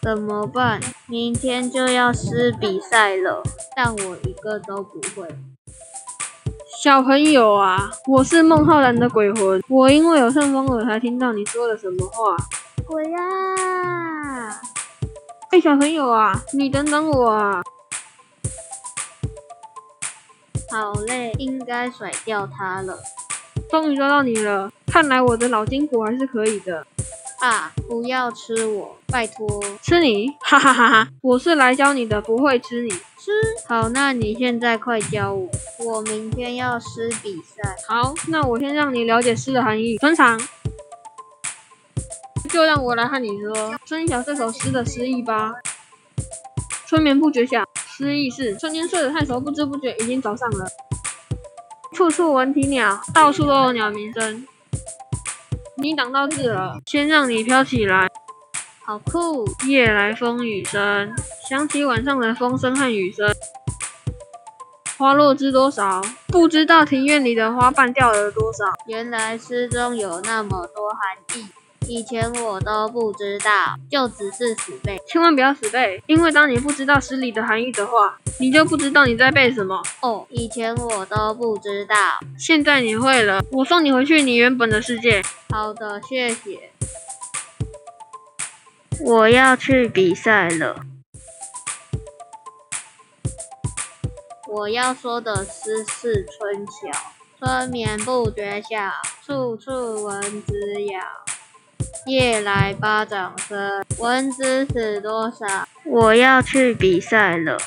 怎么办？明天就要撕比赛了，但我一个都不会。小朋友啊，我是孟浩然的鬼魂，我因为有顺风耳才听到你说的什么话。鬼啊！哎，小朋友啊，你等等我啊！好嘞，应该甩掉他了。终于抓到你了，看来我的老筋骨还是可以的。啊！不要吃我，拜托！吃你？哈哈哈哈！我是来教你的，不会吃你。吃？好，那你现在快教我。我明天要诗比赛。好，那我先让你了解诗的含义。转场。就让我来和你说，春晓这首诗的诗意吧。春眠不觉晓，诗意是：春天睡得太熟，不知不觉已经早上了。处处闻啼鸟，到处都有鸟鸣声。你挡到字了，先让你飘起来。好酷！夜来风雨声，想起晚上的风声和雨声。花落知多少？不知道庭院里的花瓣掉了多少。原来诗中有那么多含义。以前我都不知道，就只是死背，千万不要死背，因为当你不知道诗里的含义的话，你就不知道你在背什么。哦，以前我都不知道，现在你会了。我送你回去你原本的世界。好的，谢谢。我要去比赛了。我要说的诗是春晓，春眠不觉晓，处处闻知咬。夜来巴掌声，蚊子死多少？我要去比赛了。